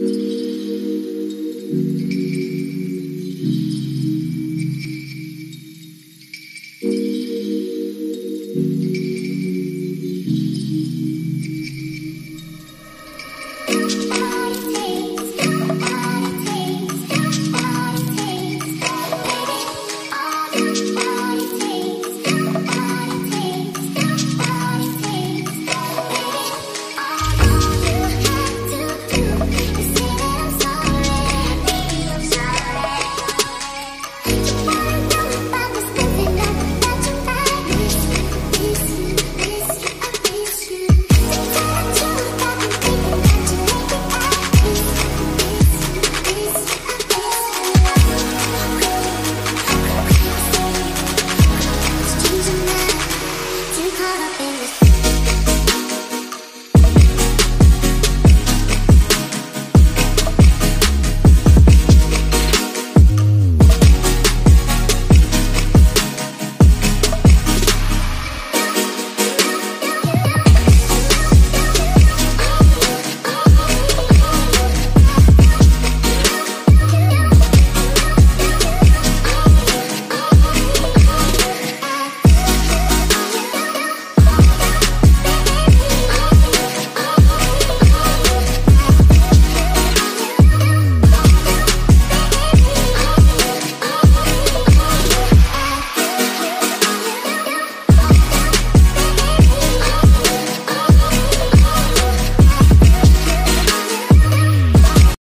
Mm-hmm.